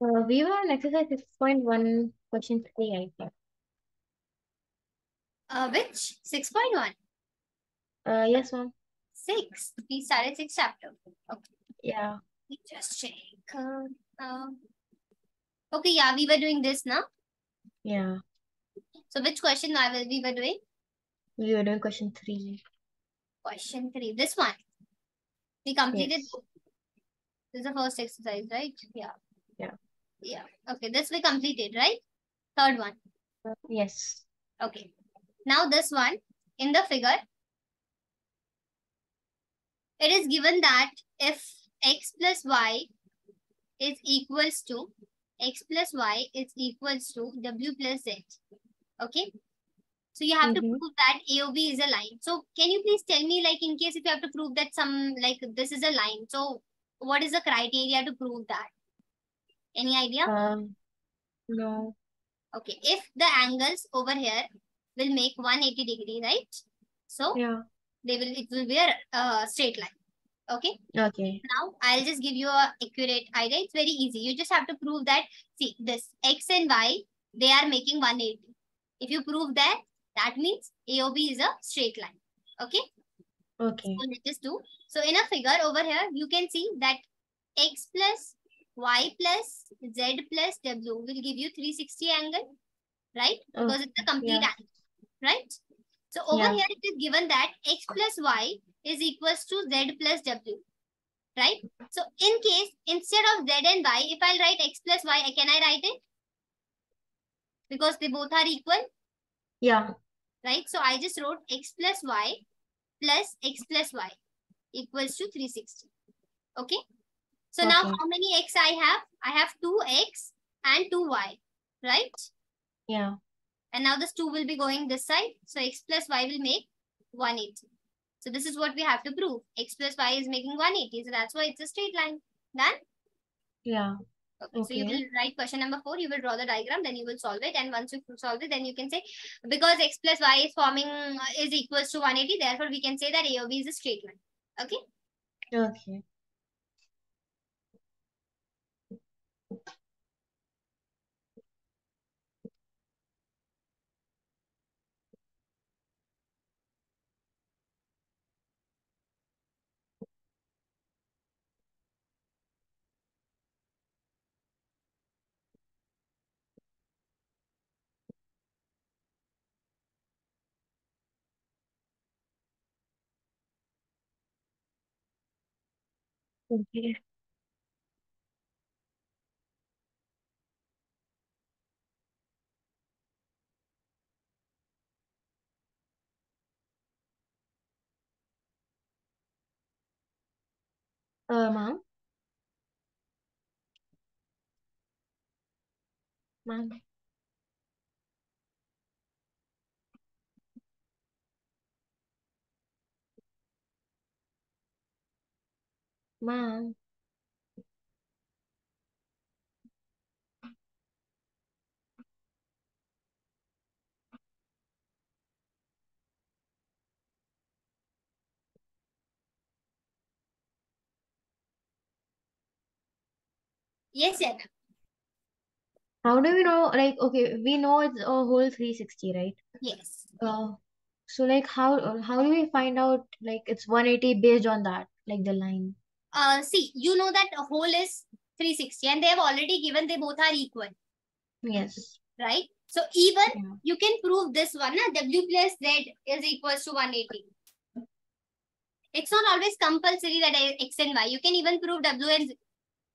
Uh, we were on exercise 6.1, question 3, I think. Uh, which? 6.1. Uh, yes, ma'am. 6. We started 6 chapter. Okay. Yeah. Let just check. Uh, uh, okay, yeah, we were doing this now. Yeah. So which question I will we were doing? We were doing question 3. Question 3. This one. We completed. Yes. This is the first exercise, right? Yeah. Yeah. Yeah. Okay, this we completed, right? Third one. Yes. Okay. Now this one, in the figure, it is given that if x plus y is equals to x plus y is equals to w plus z. Okay. So you have to Mhm. prove that AOB is a line. So can you please tell me, like, in case if you have to prove that some, like, this is a line. So what is the criteria to prove that? Any idea? Um, no. Okay. If the angles over here will make 180 degree, right? So Yeah. they will, it will be a uh, straight line. Okay. Okay. Now I'll just give you a accurate idea. It's very easy. You just have to prove that, see, this x and y, they are making 180. If you prove that, that means AOB is a straight line. Okay. Okay. So let us do. So in a figure over here, you can see that x plus y plus z plus w will give you 360 angle, right? Oh, because it's a complete Yeah. angle, right? So over Yeah. here, it is given that x plus y is equals to z plus w, right? So in case, instead of z and y, if I'll write x plus y, can I write it? Because they both are equal, Yeah. right? So I just wrote x plus y plus x plus y equals to 360. Okay. So now how many x I have? I have 2x and 2y, right? Yeah. And now this 2 will be going this side. So x plus y will make 180. So this is what we have to prove. x plus y is making 180. So that's why it's a straight line. Done? Yeah. Okay. So you will write question number 4. You will draw the diagram. Then you will solve it. And once you solve it, then you can say because x plus y is forming is equals to 180. Therefore, we can say that AOB is a straight line. Okay. Okay. Okay. Uh, ma'am. Ma'am. Yes, yeah. How do we know? Like, okay, we know it's a whole 360, right? Yes. Uh, so like how how do we find out like it's 180 based on that, like the line? Uh, see, you know that a whole is 360 and they have already given they both are equal, Yes. right? So even Yeah. you can prove this one, na, W plus Z is equals to 180. It's not always compulsory that X and Y. You can even prove W and Z.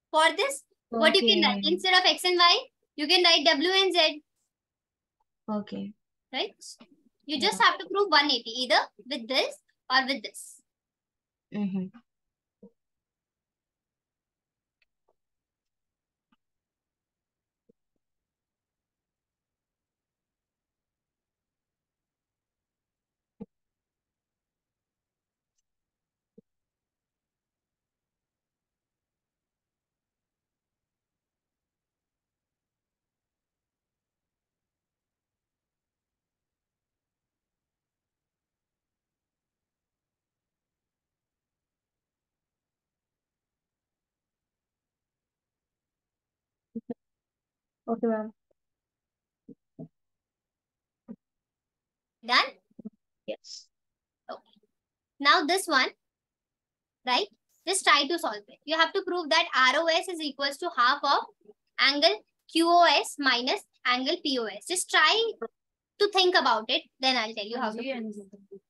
For this, okay. what you can write? Instead of X and Y, you can write W and Z, Okay. right? You just have to prove 180 either with this or with this. Mm-hmm. Okay, ma'am. Done? Yes. Okay. Now this one, right? Just try to solve it. You have to prove that ROS is equals to half of angle QOS minus angle POS. Just try to think about it. Then I'll tell you how to. prove.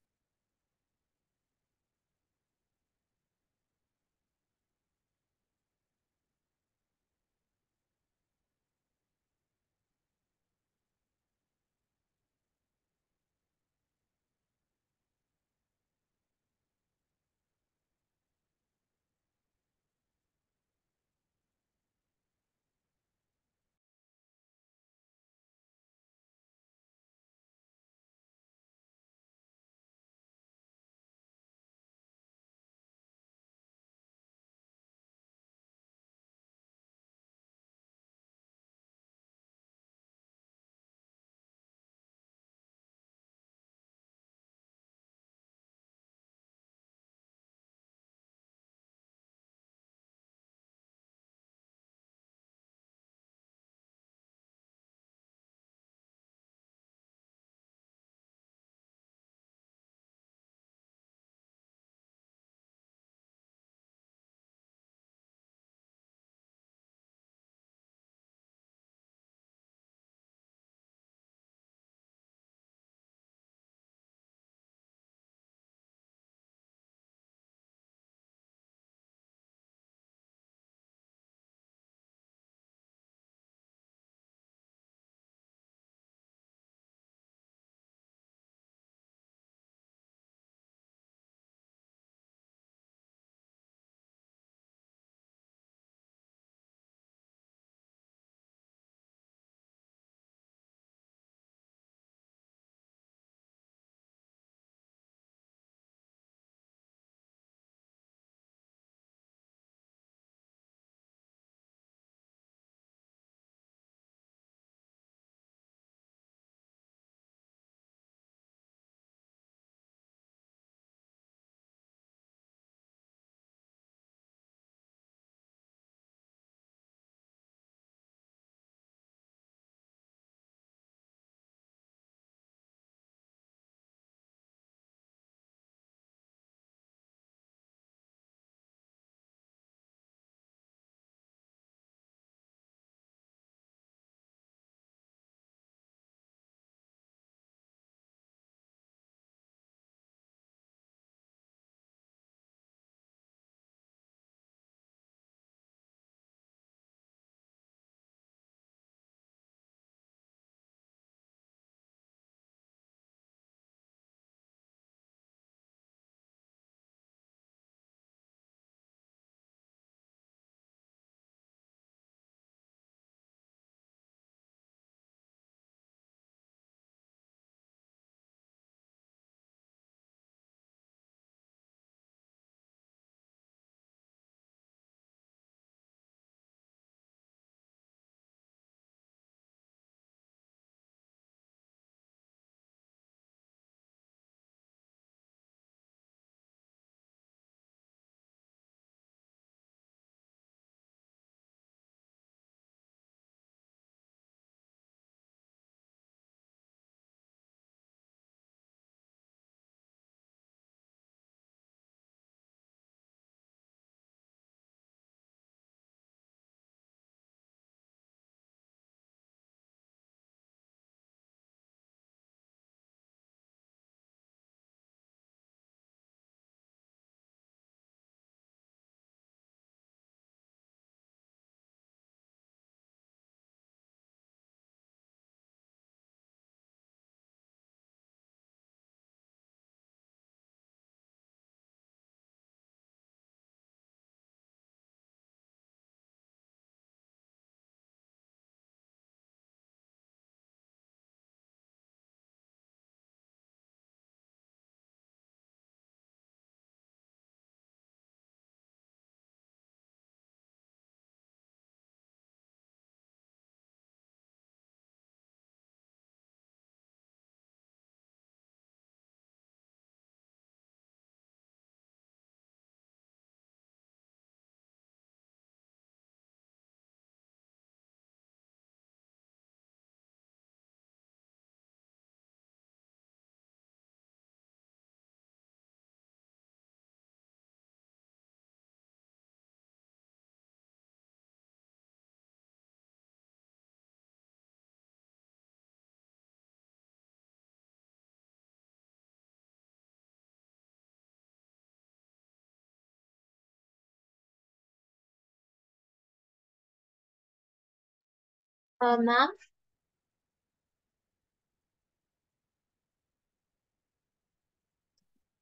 Uh, ma'am,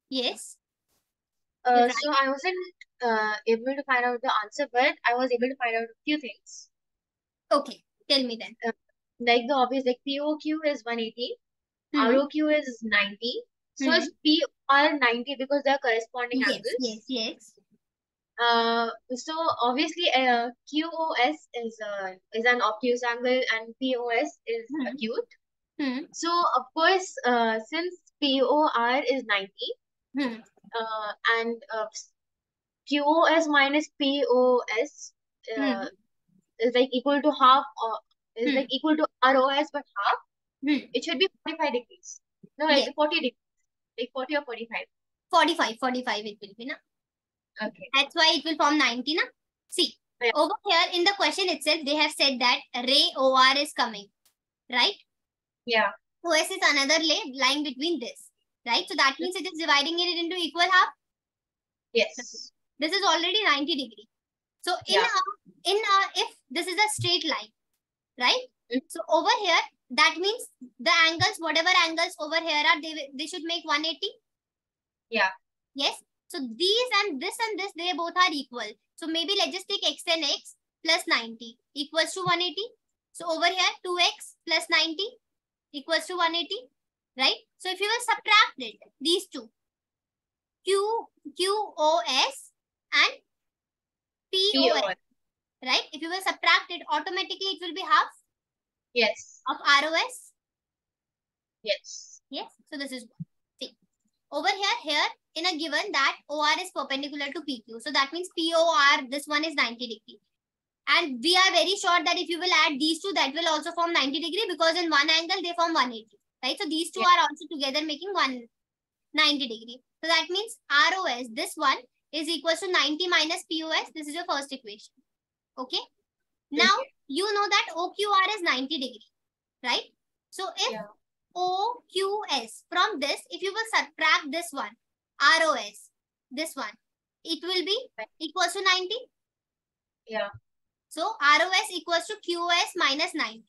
Yes. uh, Right. so I wasn't uh, able to find out the answer, but I was able to find out a few things. Okay. Tell me then. Uh, Like the obvious, like POQ is 180, Hmm. ROQ is 90. So Hmm. is PR 90 because they're corresponding Yes, angles. yes, yes. Uh, so obviously, uh, QOS is uh, is an obtuse angle and POS is Hmm. acute. Hmm. So of course, uh, since POR is 90, Hmm. uh, and uh, QOS minus POS uh, is like equal to half, or is Hmm. like equal to ROS but half. Hmm. It should be 45 degrees. No, like Yes. 40 degrees, like 40 or 45. 45, 45 it will be, na? Okay. That's why it will form 90, na? See, Yeah. over here in the question itself, they have said that ray OR is coming, right? Yeah. OS is another lay lying between this, right? So that means it is dividing it into equal half. Yes. This is already 90 degree. So in Yeah. a, in a, if this is a straight line, right? Mm. So over here, that means the angles, whatever angles over here are, they, they should make 180. Yeah. Yes. So these and this and this, they both are equal. So maybe let's just take x and x plus 90 equals to 180. So over here, 2x plus 90 equals to 180, right? So if you will subtract it, these two, Q, QOS and POS, right? If you will subtract it, automatically it will be half Yes. of ROS. Yes. Yes. So this is one. Over here, here in a given that OR is perpendicular to PQ. So that means POR, this one is 90 degree. And we are very sure that if you will add these two, that will also form 90 degree because in one angle they form 180. Right. So these two Yeah. are also together making 190 degree. So that means ROS, this one is equals to 90 minus POS. This is your first equation. Okay. Now you know that OQR is 90 degree. Right. So if Yeah. OQS. From this, if you will subtract this one, ROS, this one, it will be equals to 90. Yeah. So ROS equals to QOS minus 90.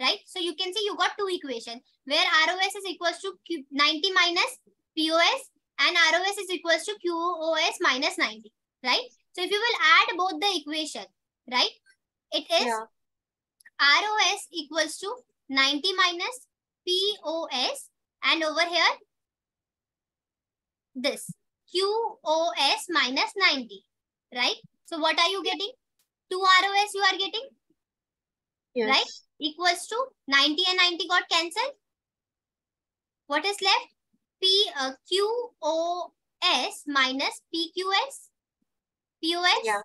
Right? So you can see you got two equations where ROS is equals to Q 90 minus POS and ROS is equals to QOS minus 90. Right? So if you will add both the equation, right? It is Yeah. ROS equals to 90 minus POS and over here this QOS minus 90 right? So what are you getting? 2 ROS you are getting Yes. Right? equals to 90 and 90 got cancelled. What is left? P uh, QOS minus PQS POS Yeah.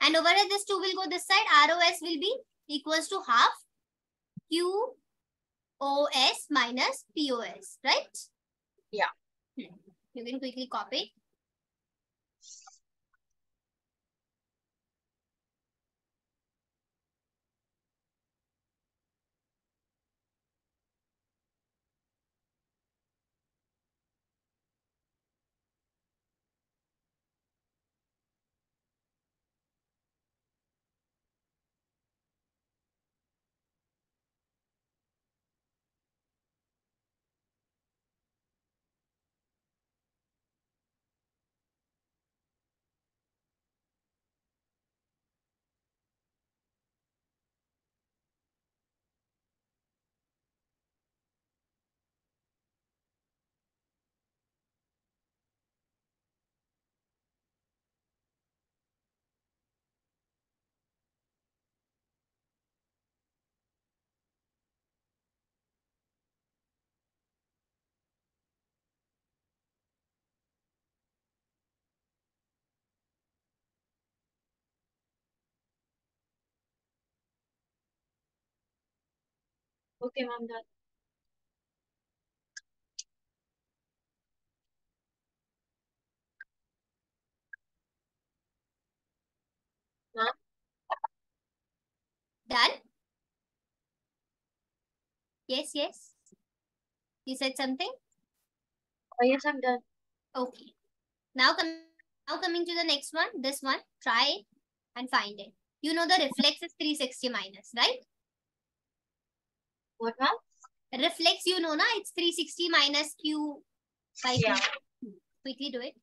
and over here this 2 will go this side. ROS will be equals to half. Q OS minus POS, right? Yeah. Hmm. You can quickly copy. Okay, ma'am. Done. Ma'am. Done? Yes, yes. You said something? Oh, yes, I'm done. Okay. Now, com now coming to the next one, this one, try and find it. You know the reflex is 360 minus, right? What ma'am? Reflex, you know, na? It's 360 minus Q by Yeah. Q. Quickly do it.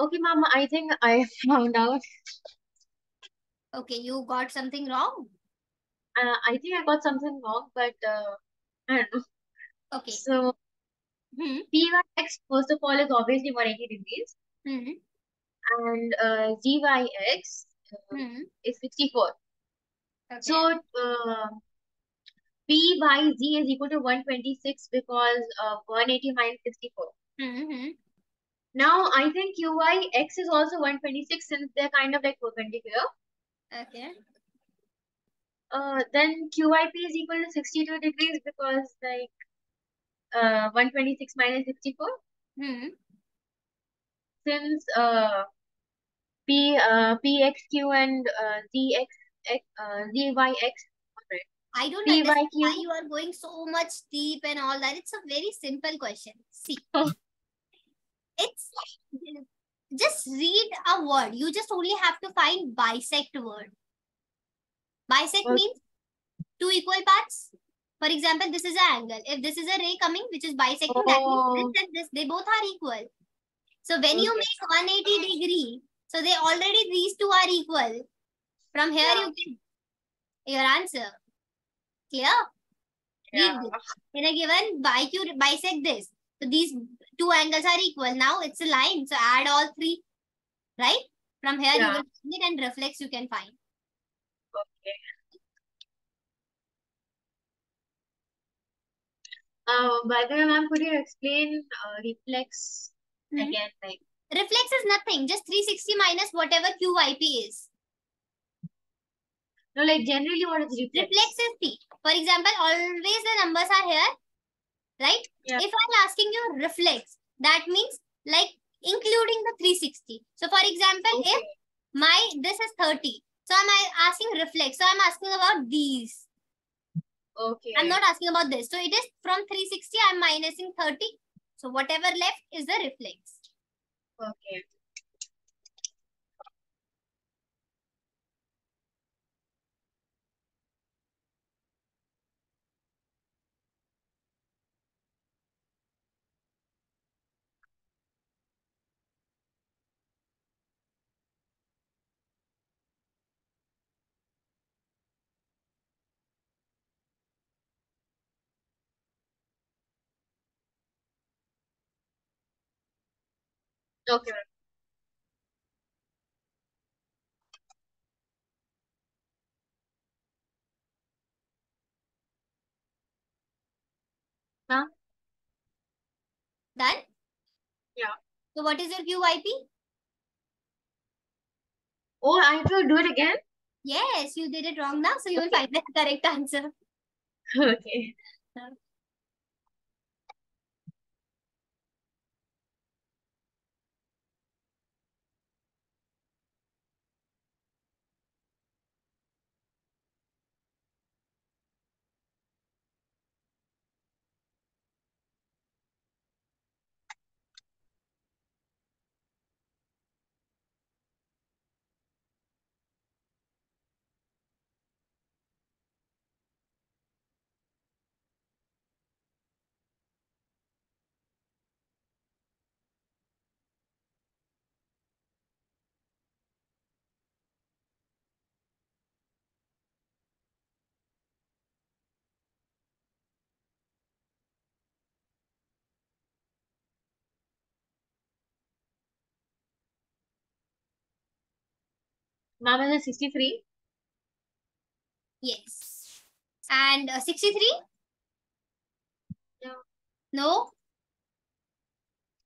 Okay, Mama, I think I found out. Okay, you got something wrong? Uh, I think I got something wrong, but uh, I don't know. Okay. So Hmm. P by X, first of all, is obviously 180 degrees, Hmm. and uh, G by X uh, Hmm. is 64. Okay. So uh, P by Z is equal to 126 because uh, 180 minus 64. Hmm. Hmm. Now I think QY X is also 126 since they're kind of like perpendicular. Okay. Uh, then QIP is equal to 62 degrees because like uh 126 minus 64. Hmm. Since uh P uh PXQ and uh ZX X uh ZYX. I don't P understand by Q. why you are going so much deep and all that. It's a very simple question. See, Oh. It's just read a word. You just only have to find bisect word. Bisect Okay. means two equal parts. For example, this is an angle. If this is a ray coming, which is bisecting, that means Oh. this and this, they both are equal. So when you make 180 degree, so they already these two are equal. From here Yeah. you get your answer. Clear? Yeah. Read this. In a given bisect this. So these two angles are equal. Now it's a line. So add all three. Right? From here you Yeah. will find it and reflex you can find. Okay. Uh, by the way, ma'am, could you explain uh, reflex Mhm. again? Like, Reflex is nothing. Just 360 minus whatever QYP is. no, like generally, what is reflex? Reflex is P. For example, always the numbers are here. Right? Yeah. If I'm asking you reflex, that means like including the 360. So for example, if my this is 30. So I'm asking reflex. So I'm asking about these. Okay. I'm not asking about this. So it is from 360, I'm minusing 30. So whatever left is the reflex. Okay. Okay. Huh? Done? Yeah. So what is your QYP? Oh, I have to do it again? Yes, you did it wrong now. So you will find the correct answer. Okay. Ma'am, is it 63? Yes. And uh, 63? Yeah. No?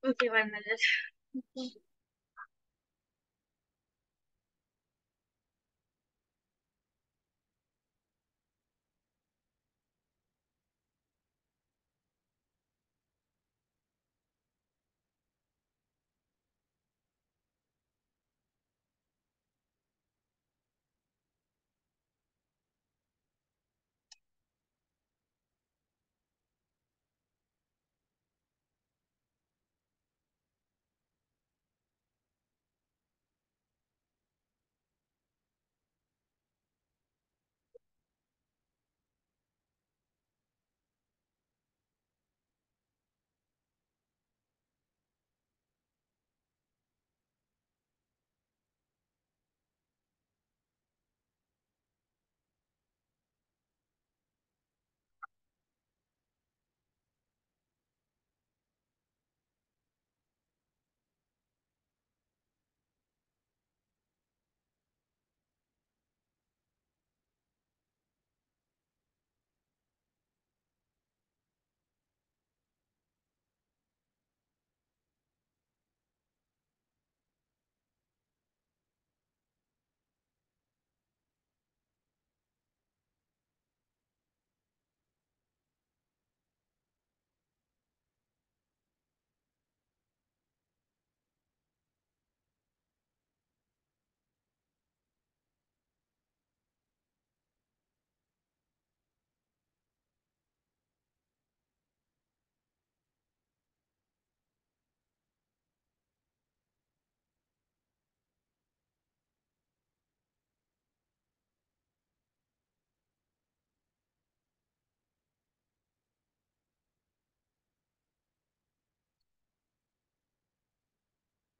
Okay, one minute.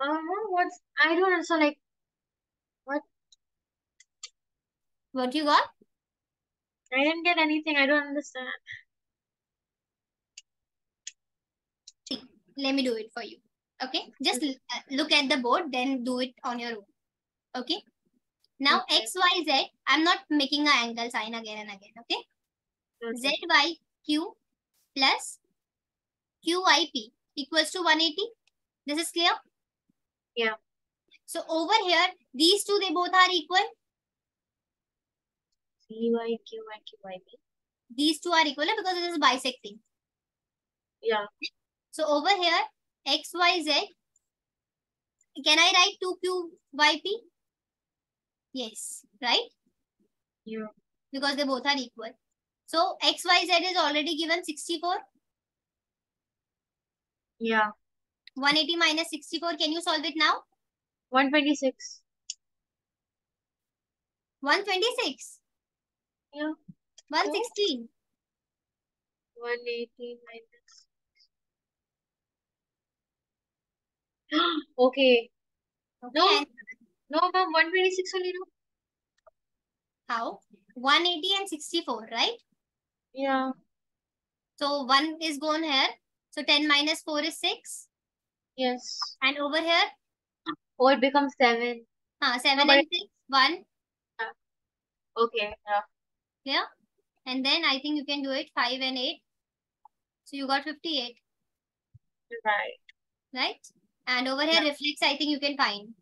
Uh, what's I don't understand. Like, what? What you got? I didn't get anything. I don't understand. Let me do it for you. Okay. Just uh, look at the board, then do it on your own. Okay. Now Okay. x, y, z. I'm not making an angle sign again and again. Okay. Okay. z, y, q plus qip equals to 180. This is clear? Yeah. So over here, these two, they both are equal. C Y Q Y Q Y B. These two are equal because it is bisecting. Yeah. So over here, x, y, z. Can I write 2q, y, p? Yes, right? Yeah. Because they both are equal. So x, y, z is already given 64. Yeah. 180 minus 64. Can you solve it now? One twenty six. 126. Yeah. 116. One eighty minus. okay. Okay. No. No, ma'am. One twenty six only. No. how? 180 and 64, right? Yeah. So 1 is gone here. So 10 minus 4 is 6. Yes. And over here? 4 becomes 7. Huh, 7 and 6, 1. Ah. Okay. Yeah. Yeah. And then I think you can do it 5 and 8. So you got 58. Right. Right? And over here, yeah. reflex, I think you can find.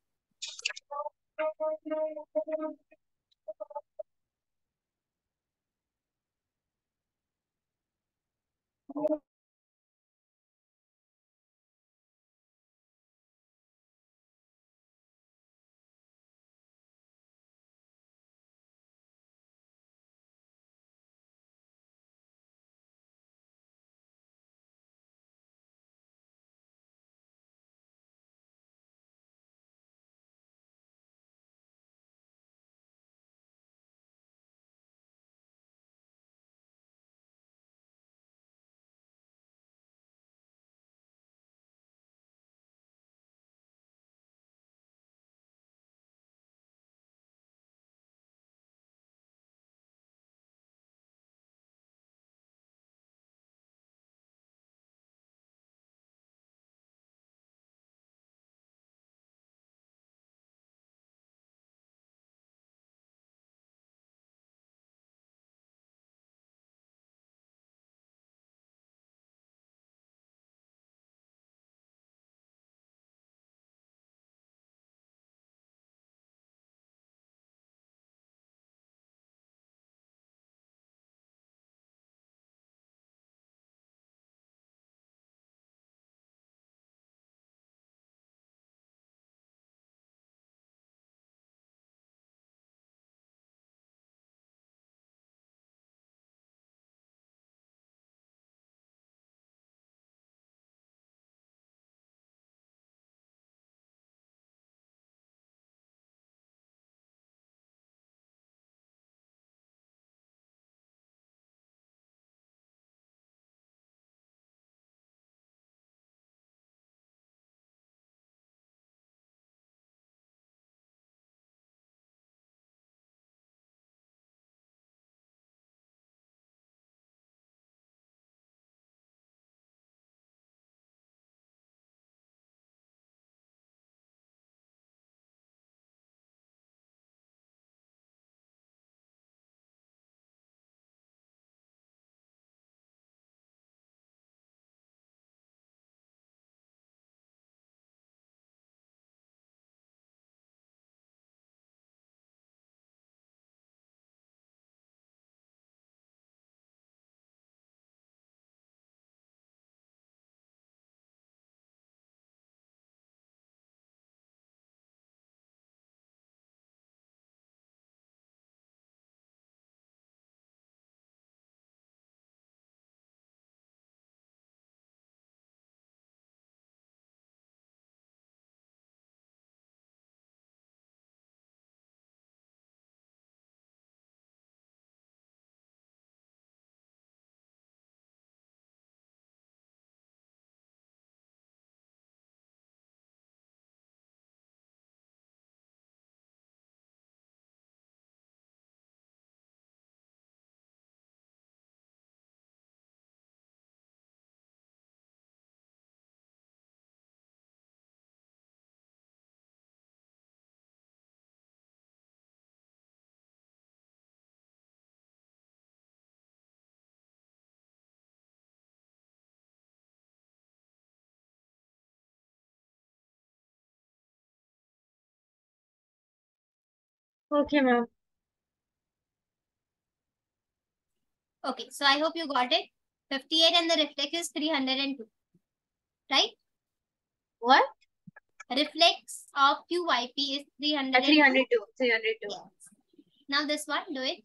Okay, ma'am. Okay, so I hope you got it. 58 and the reflex is 302. Right? What? Reflex of QYP is 302. Uh, 302. 302. Yes. Now this one, do it.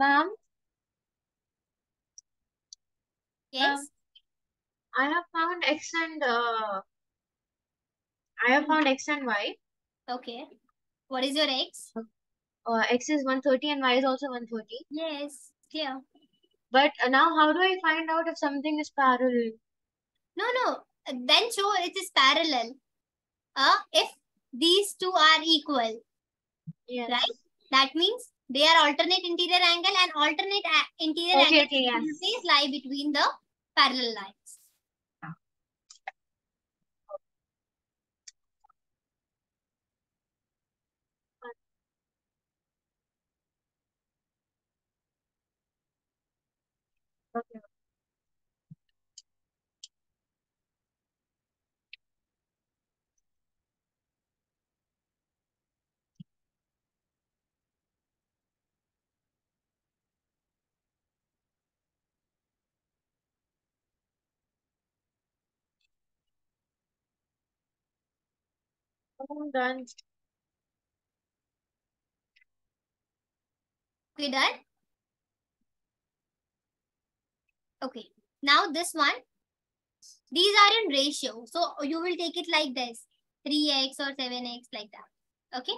Ma'am, Yes. I have found X and uh, I have found X and Y. Okay. What is your X? Uh, X is 130 and Y is also 130. Yes. Clear. But uh, now how do I find out if something is parallel? No, no. Then show it is parallel. Uh, if these two are equal, Yes. Right? that means they are alternate interior angle and alternate a- interior Okay, angle okay, yes. lie between the parallel lines. Okay. Done. Okay, done? Okay. Now this one, these are in ratio. So you will take it like this, 3x or 7x like that. Okay.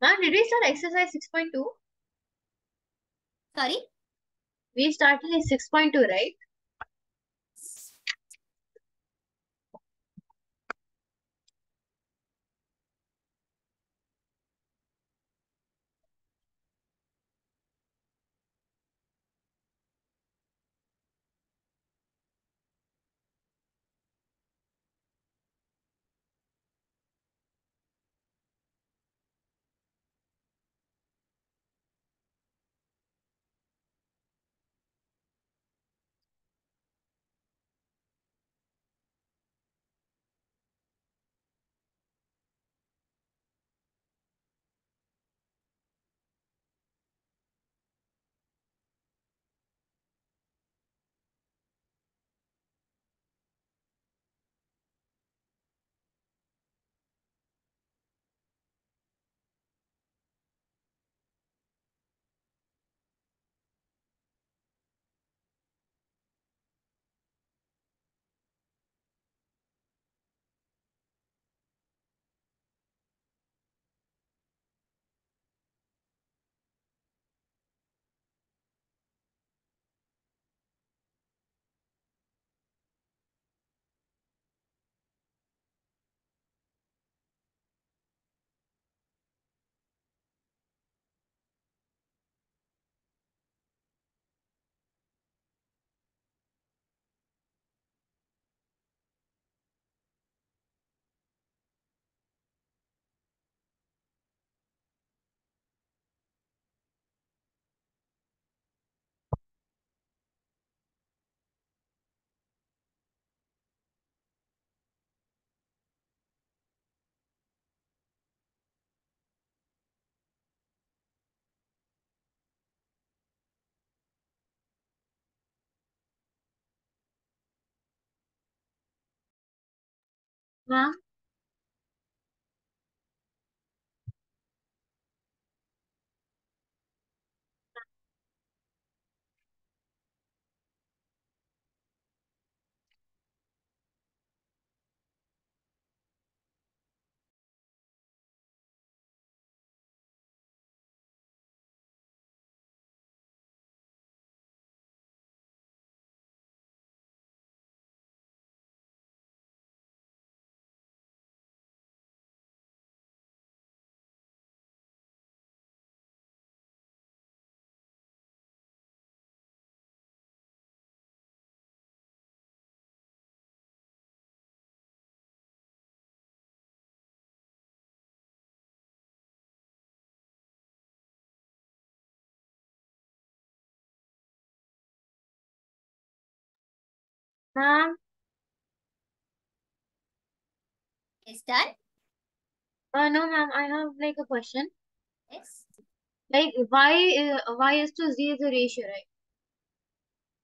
Ma'am, did we start exercise 6.2? Sorry. We started in 6.2, right? Ma'am? Ma'am? It's done? Uh, no, ma'am. I have like a question. Yes. Like why uh, y is to z is a ratio, right?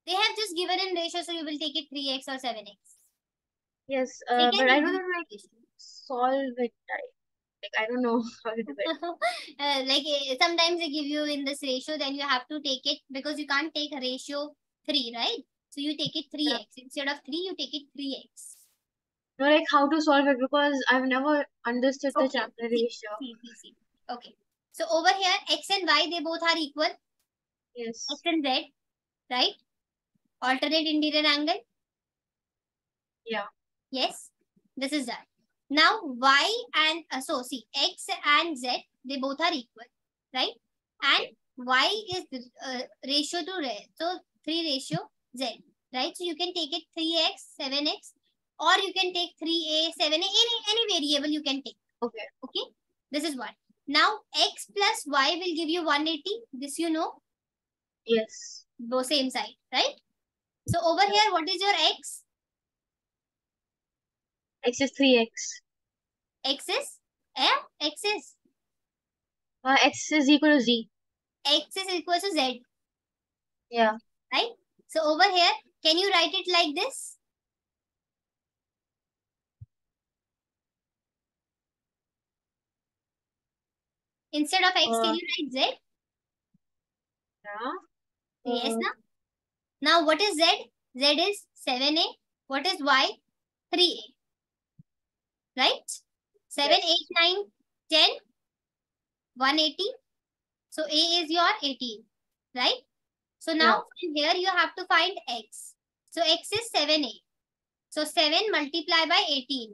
They have just given in ratio, so you will take it 3x or 7x. Yes, uh, but I don't know like solve it right. Like I don't know how to do it. Uh, like eh, sometimes they give you in this ratio, then you have to take it because you can't take a ratio 3, right? So you take it 3x. Instead of 3, you take it 3x. No, like how to solve it because I've never understood the chapter ratio. see, see, see. Okay. So over here, x and y, they both are equal. Yes. X and z, right? Alternate interior angle. Yeah. Yes, this is that. Now y and uh, so see x and z they both are equal, right? And y is uh, ratio to so three ratio z, right? So you can take it three x, seven x, or you can take three a, seven a, any any variable you can take. Okay. Okay, this is what. Now x plus y will give you 180. This you know, Yes. both same side, right? So over here, what is your x? X is 3x. X is yeah, x is Uh, x is equal to z. x is equal to z. Yeah. right? So over here, can you write it like this? Instead of x, Uh, can you write z? Yeah. Yes, Uh, now. Now what is z? z is 7a. What is y? 3a. Right? 7, Yes. 8, 9, 10, 180. So a is your 18. Right? So now from here you have to find x. So x is 7a. So 7 multiplied by 18.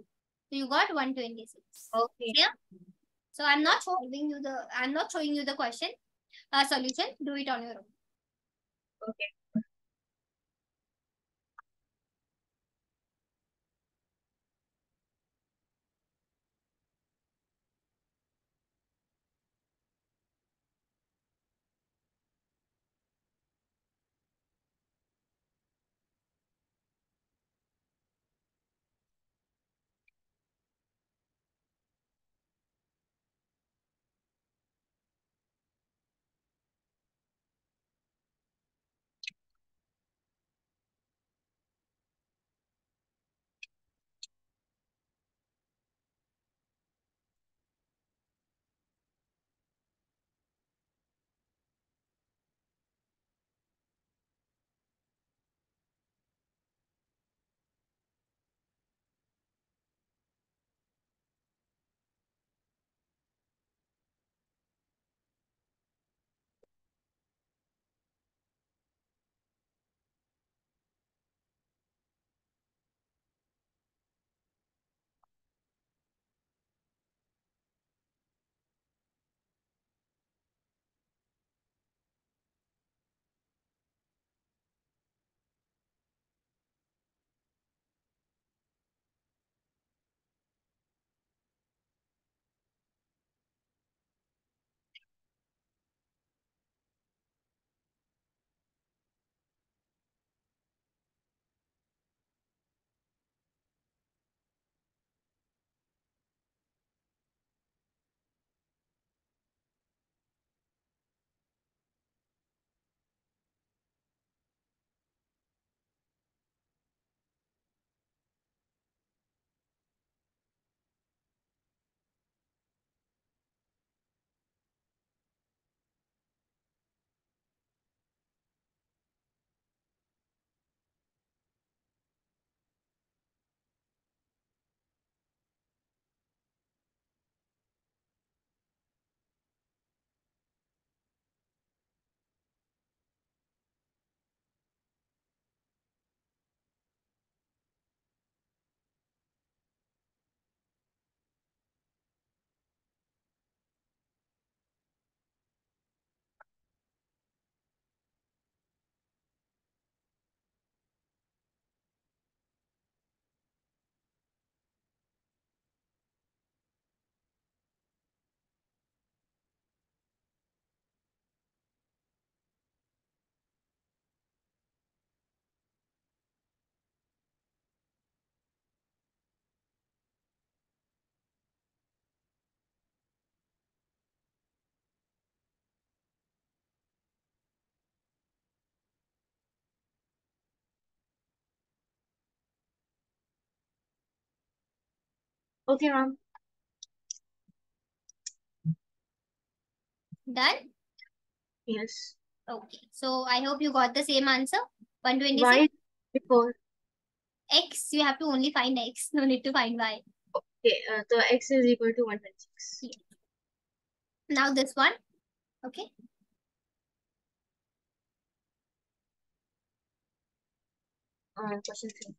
So you got 126. Okay. Yeah. So I'm not showing you the I'm not showing you the question uh, solution. Do it on your own. Okay. Okay, ma'am. Done? Yes. Okay. So I hope you got the same answer. 126. Y before. X, you have to only find X. No need to find Y. Okay, uh, so X is equal to 126. Yeah. Now this one. Okay. Uh, question three.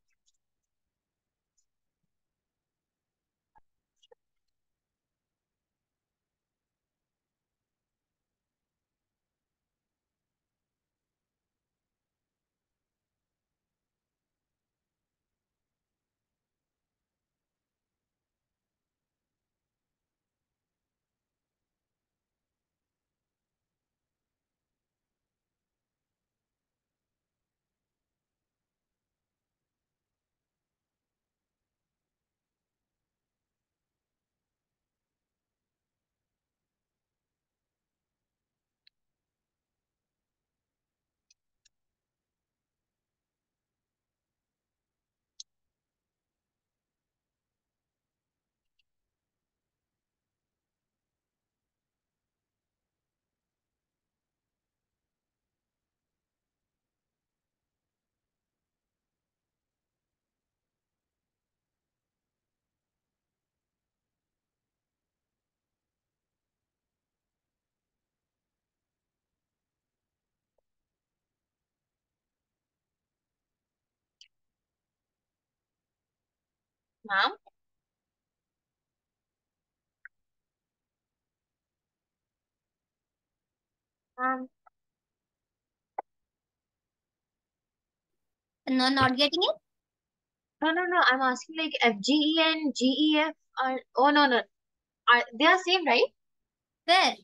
Ma'am? Ma'am? Um, no, not getting it? No, no, no. I'm asking like FGE and GEF are. Oh, no, no. Are they are same, right? Where?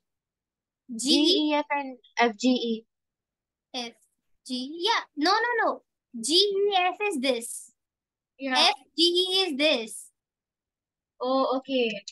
G, GEF and FGE. F, G. Yeah. No, no, no. G, E, F is this. Yeah. F, G, E is this. Oh, okay.